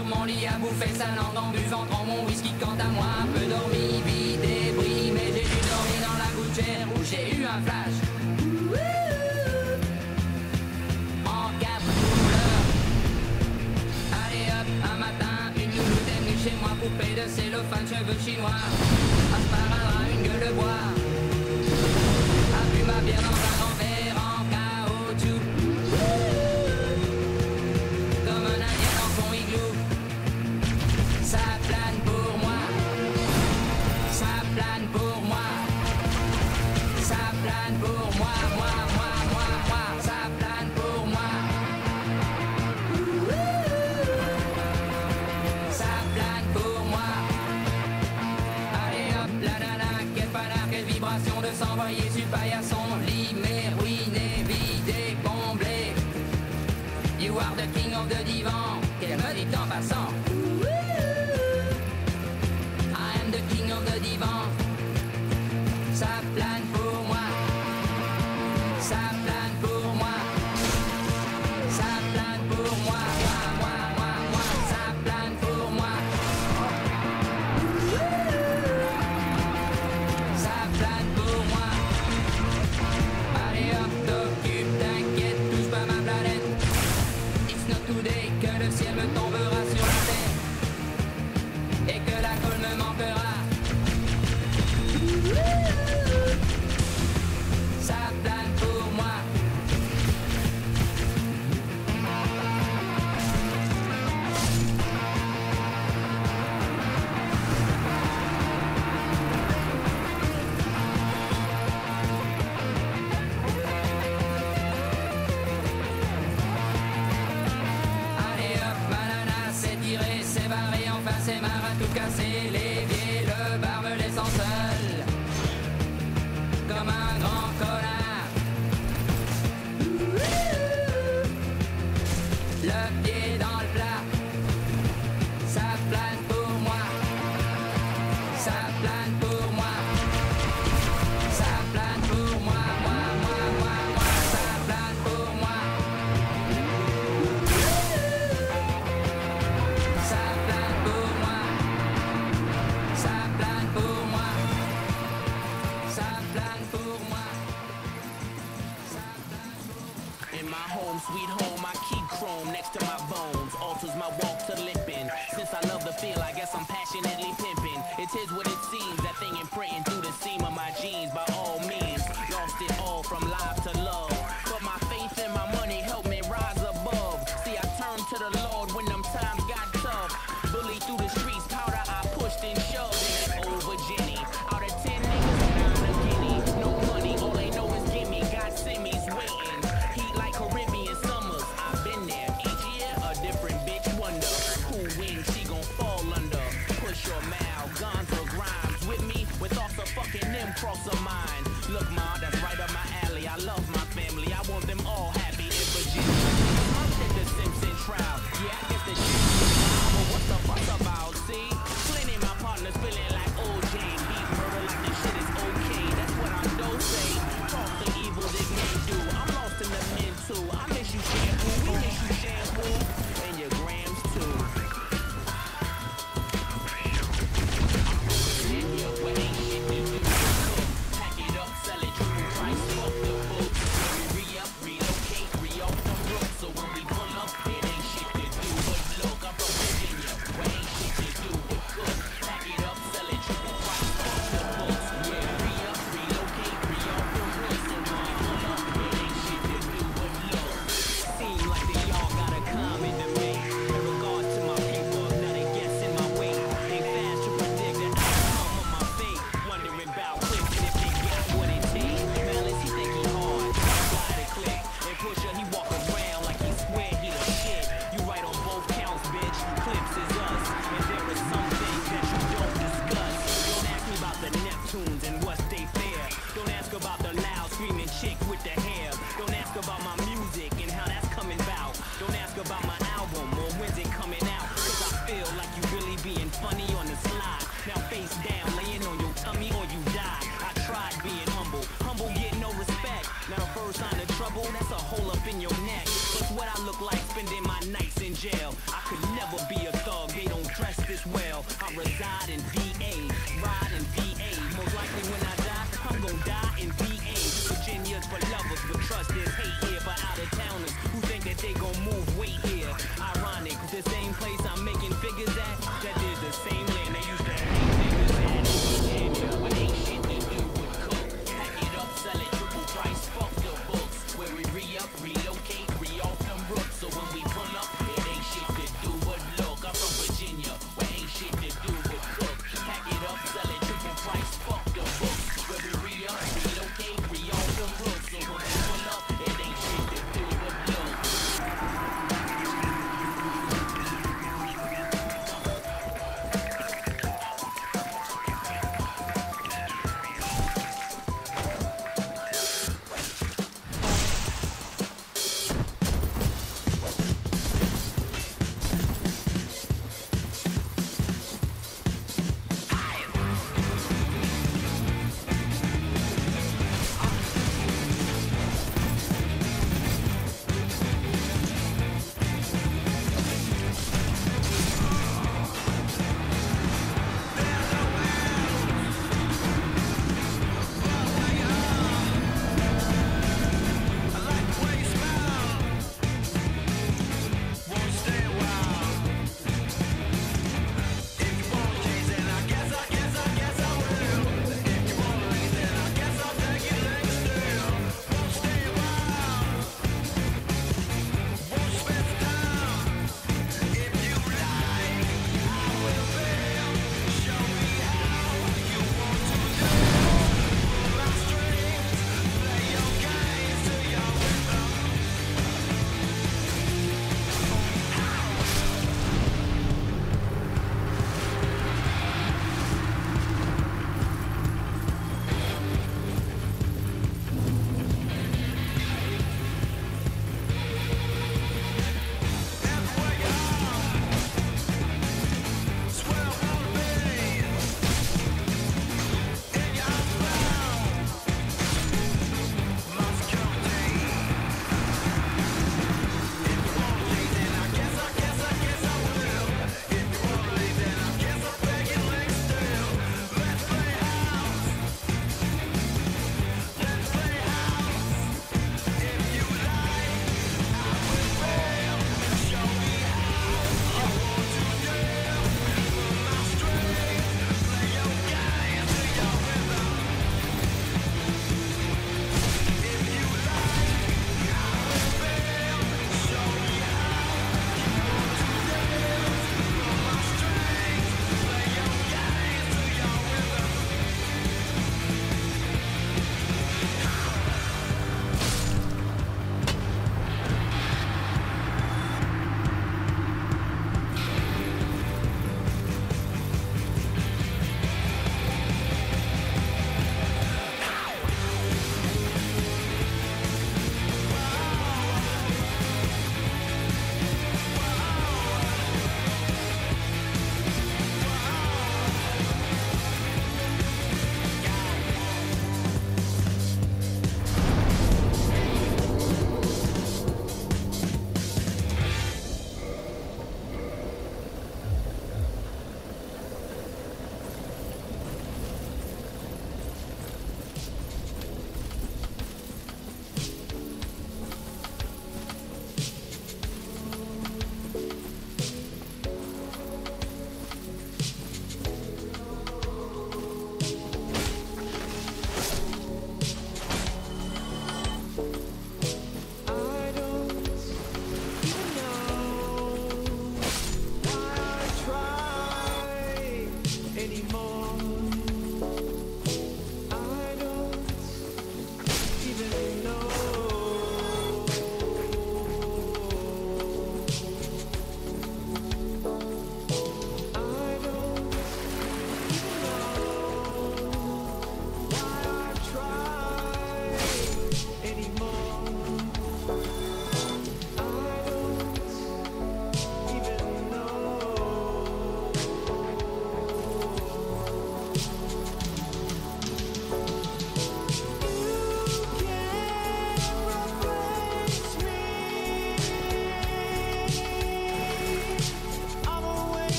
sur mon lit à bouffer sa langue en buvant dans mon whisky. Quant à moi, peu dormi, vide et bris, mais j'ai dû dormir dans la gouttière où j'ai eu un flash. En quatre couleurs. Allez hop, un matin, une louloute est venue chez moi, poupée de cellophane, cheveux chinois. cross of mine. Look,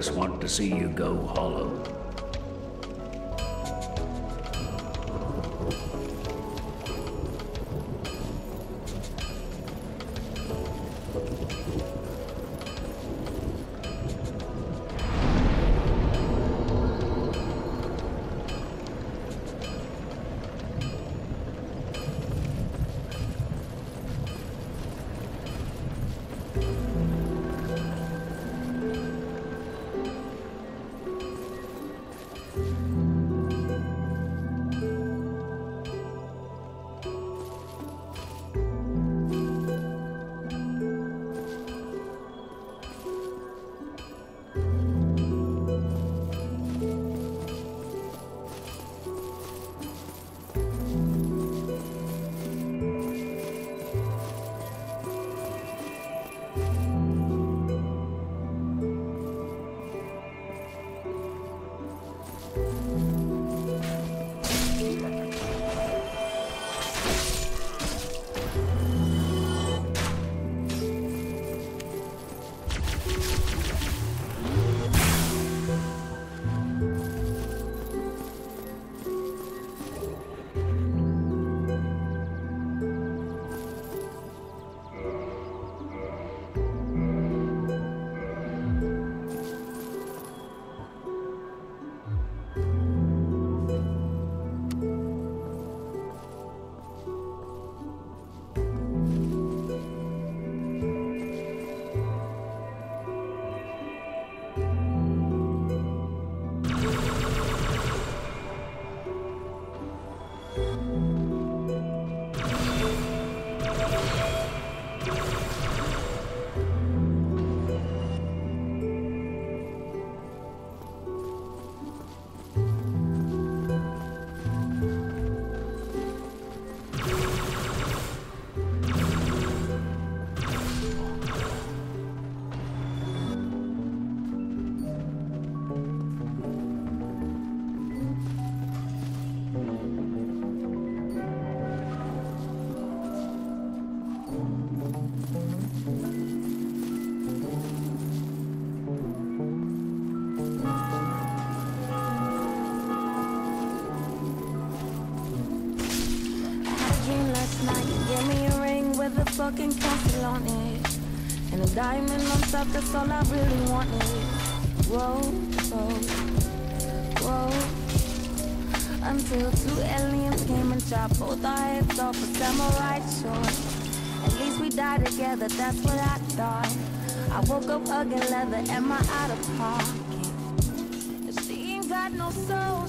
Just want to see you go hollow. up, that's all I really wanted. Whoa, whoa, whoa. Until two aliens came and chopped both our heads off a samurai sword. At least we died together, that's what I thought. I woke up hugging leather, am I out of pocket? She ain't got no soul.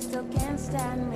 still can't stand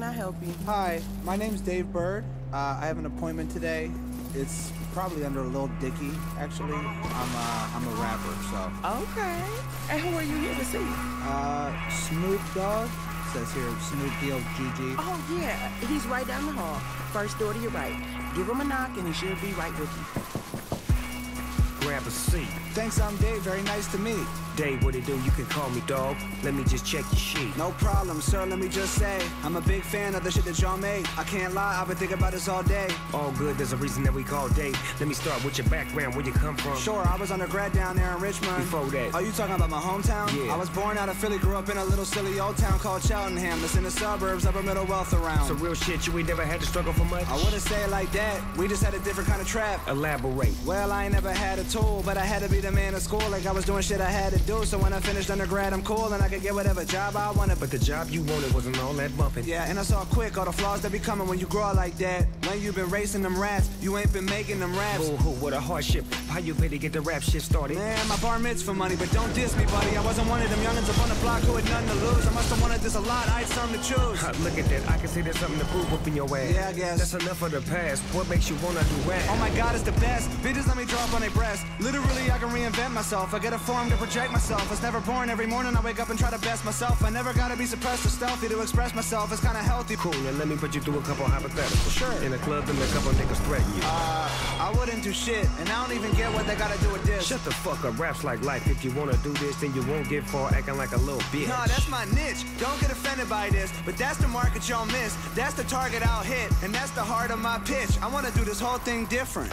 can I help you? Hi, my name's Dave Burd. Uh, I have an appointment today. It's probably under Lil Dicky, actually. I'm uh, I'm a rapper, so. Okay. And who are you here to see? Uh, Snoop Dogg says here Snoop D-O-G-G. Oh, yeah. He's right down the hall. First door to your right. Give him a knock and he should be right with you. Grab a seat. Thanks, I'm Dave. Very nice to meet. Dave, what it do? You can call me dog. Let me just check your sheet. No problem, sir. Let me just say, I'm a big fan of the shit that y'all made. I can't lie, I've been thinking about this all day. All good, there's a reason that we call Dave. Let me start with your background, where you come from. Sure, I was undergrad down there in Richmond. Before that. Are you talking about my hometown? Yeah. I was born out of Philly, grew up in a little silly old town called Cheltenham. That's in the suburbs, upper middle wealth around. So real shit, you ain't never had to struggle for much? I wouldn't say it like that. We just had a different kind of trap. Elaborate. Well, I ain't never had a tool, but I had to be the man of school. Like I was doing shit I had to do. So when I finished undergrad, I'm cool and I could get whatever job I wanted. But the job you wanted wasn't all that bumping. Yeah, and I saw quick all the flaws that be coming when you grow like that. When you been racing them rats, you ain't been making them raps. Boo hoo, what a hardship. How you pay to get the rap shit started? Man, my bar mitzvah money, but don't diss me, buddy. I wasn't one of them youngins up on the block who had nothing to lose. I must have wanted this a lot. I had something to choose. Look at that, I can see there's something to prove up in your ass. Yeah, I guess. That's enough of the past. What makes you wanna do rap? Oh my god, it's the best. Bitches let me drop on their breast. Literally, I can reinvent myself. I get a form to project myself. I was never born. Every morning I wake up and try to best myself. I never gotta be suppressed or stealthy to express myself. It's kinda healthy. Cool, now let me put you through a couple hypotheticals. Sure. In a club, and a couple niggas threaten you. Uh, I wouldn't do shit, and I don't even get what they gotta do with this. Shut the fuck up, rap's like life. If you wanna do this, then you won't get far acting like a little bitch. Nah, that's my niche. Don't get offended by this, but that's the market y'all miss. That's the target I'll hit, and that's the heart of my pitch. I wanna do this whole thing different.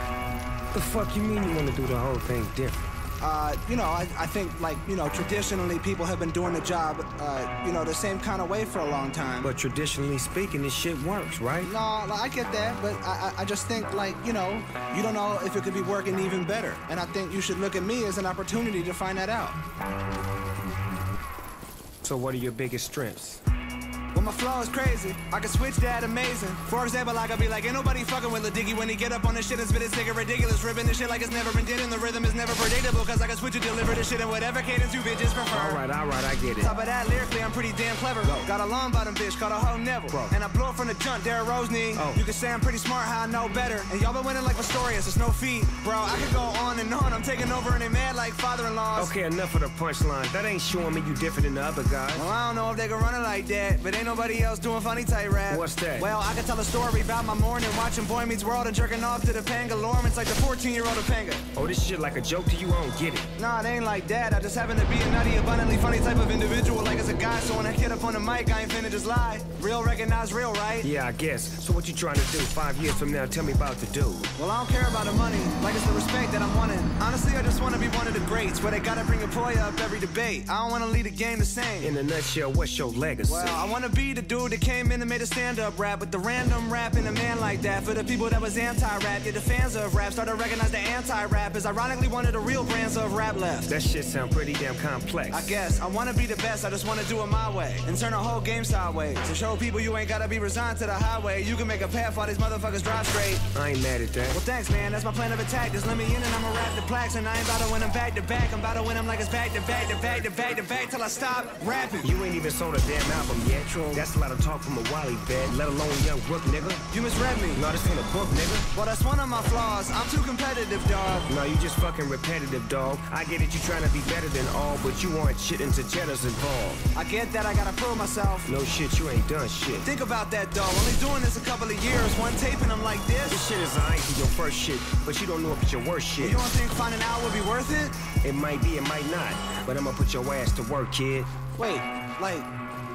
the fuck you mean you wanna do the whole thing different? Uh, you know, I, I think like you know, traditionally people have been doing the job, uh, you know, the same kind of way for a long time. But traditionally speaking, this shit works, right? No, like, I get that, but I, I I just think like you know, you don't know if it could be working even better, and I think you should look at me as an opportunity to find that out. So what are your biggest strengths? When my flow is crazy, I can switch that amazing. For example, I could be like, ain't nobody fucking with Lil Dicky when he get up on this shit and spit his nigga ridiculous, ripping this shit like it's never been did, and the rhythm is never predictable, cause I can switch and deliver this shit in whatever cadence you bitches prefer. Alright, alright, I get it. Top of that, lyrically, I'm pretty damn clever. Got a long bottom bitch called a hoe Neville. Bro. And I blow it from the jump, Derrick Rose knee. Oh. You can say I'm pretty smart, how I know better. And y'all been winning like Pistorius, it's no feat. Bro, I could go on and on. I'm taking over and they mad like father-in-laws. Okay, enough of the punchline. That ain't showing me you different than the other guys. Well, I don't know if they can run it like that, but ain't nobody else doing funny tight rap. What's that? Well, I can tell a story about my morning watching Boy Meets World and jerking off to the Pangalorm. It's like the 14-year-old of Panga. Oh, this shit like a joke to you? I don't get it. Nah, it ain't like that. I just happen to be a nutty, abundantly funny type of individual. Like as a guy, so when I get up on the mic, I ain't finna just lie. Real recognize real, right? Yeah, I guess. So what you trying to do? Five years from now, tell me about the dude. Well, I don't care about the money, like it's the respect that I'm wanting. Honestly, I just wanna be one of the greats, where they gotta bring a boy up every debate. I don't wanna lead the game the same. In a nutshell, what's your legacy? Well, I wanna be the dude that came in and made a stand-up rap with the random rap and a man like that. For the people that was anti-rap, yeah, the fans of rap started to recognize the anti-rap is ironically one of the real brands of rap left. that shit sound pretty damn complex. I guess I wanna be the best, I just wanna do it my way and turn the whole game sideways. To show people you ain't gotta be resigned to the highway. You can make a path while these motherfuckers drive straight. I ain't mad at that. Well, thanks, man. That's my plan of attack. Just let me in and I'ma rap the plaques. And I ain't about to win them back to back. I'm about to win them like it's back to back to back to back to back till I stop rapping. You ain't even sold a damn album yet. True. That's a lot of talk from a Wally bed, let alone young Brook, nigga. You misread me. No, this ain't a book, nigga. Well, that's one of my flaws. I'm too competitive, dog. No, you just fucking repetitive, dog. I get it, you trying to be better than all, but you aren't shit into Jetta's involved. I get that I gotta prove myself. No shit, you ain't done shit. Think about that, dog. Only doing this a couple of years. One taping them like This this. shit is alright for your first shit, but you don't know if it's your worst shit. You don't think finding out would be worth it? It might be, it might not, but I'm gonna put your ass to work, kid. Wait, like,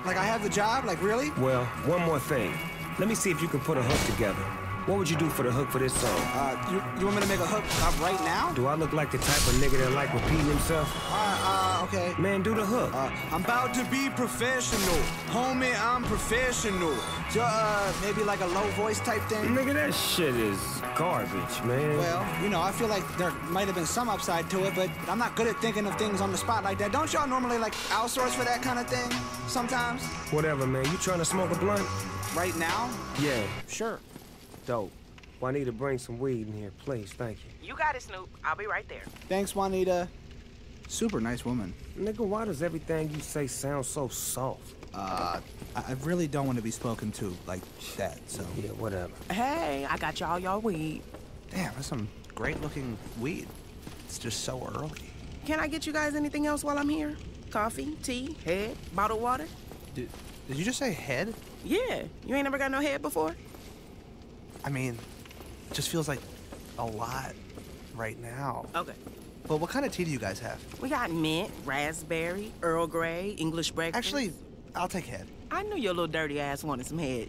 like I have the job? Like, really? Well, one more thing. Let me see if you can put a hook together. What would you do for the hook for this song? Uh, you, you want me to make a hook uh, right now? Do I look like the type of nigga that like repeating himself? Uh, uh, okay. Man, do the hook. Uh, I'm about to be professional. Homie, I'm professional. Uh, maybe like a low voice type thing? Nigga, that shit is garbage, man. Well, you know, I feel like there might have been some upside to it, but I'm not good at thinking of things on the spot like that. Don't y'all normally like outsource for that kind of thing sometimes? Whatever, man. You trying to smoke a blunt? Right now? Yeah, Sure. Dope. Juanita, bring some weed in here, please. Thank you. You got it, Snoop. I'll be right there. Thanks, Juanita. Super nice woman. Nigga, why does everything you say sound so soft? Uh, I I really don't want to be spoken to like that, so. Yeah, whatever. Hey, I got y'all y'all weed. Damn, that's some great looking weed. It's just so early. Can I get you guys anything else while I'm here? Coffee, tea, head, bottled water? Did, did you just say head? Yeah, you ain't never got no head before? I mean, it just feels like a lot right now. Okay. But what kind of tea do you guys have? We got mint, raspberry, Earl Grey, English breakfast. Actually, I'll take head. I knew your little dirty ass wanted some head.